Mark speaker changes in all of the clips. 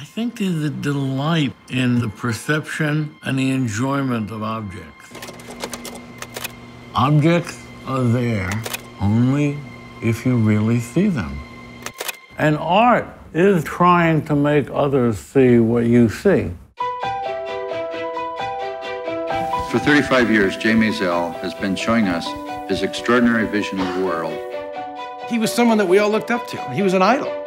Speaker 1: I think there's a delight in the perception and the enjoyment of objects. Objects are there only if you really see them. And art is trying to make others see what you see.
Speaker 2: For 35 years, Jay Maisel has been showing us his extraordinary vision of the world.
Speaker 3: He was someone that we all looked up to. He was an idol.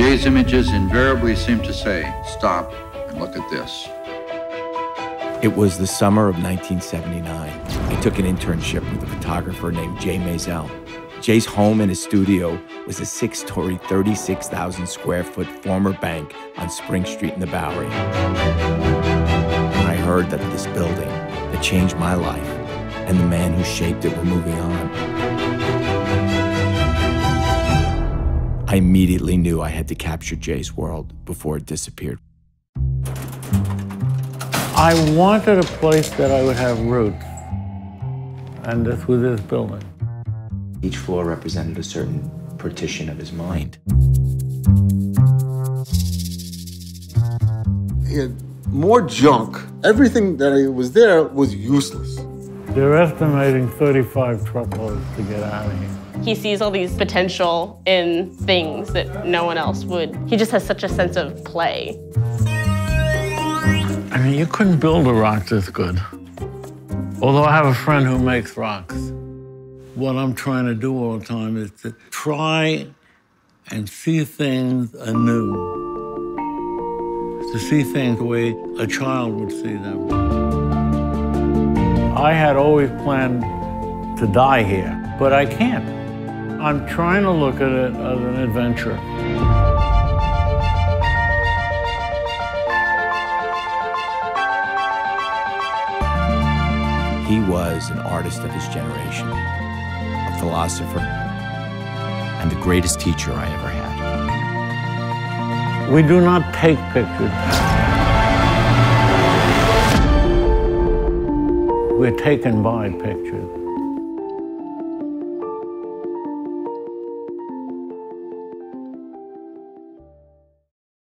Speaker 2: Jay's images invariably seem to say, stop and look at this.
Speaker 4: It was the summer of 1979. I took an internship with a photographer named Jay Maisel. Jay's home and his studio was a six story, 36,000 square foot former bank on Spring Street in the Bowery. When I heard that this building that changed my life and the man who shaped it were moving on, I immediately knew I had to capture Jay's world before it disappeared.
Speaker 1: I wanted a place that I would have roots, and this was this building.
Speaker 4: Each floor represented a certain partition of his mind.
Speaker 5: He had more junk. Everything that was there was useless.
Speaker 1: They're estimating 35 truckloads to get out of here.
Speaker 6: He sees all these potential in things that no one else would. He just has such a sense of play.
Speaker 1: I mean, you couldn't build a rock this good. Although I have a friend who makes rocks. What I'm trying to do all the time is to try and see things anew. To see things the way a child would see them. I had always planned to die here, but I can't. I'm trying to look at it as an adventure.
Speaker 4: He was an artist of his generation, a philosopher, and the greatest teacher I ever had.
Speaker 1: We do not take pictures. We're taken by pictures.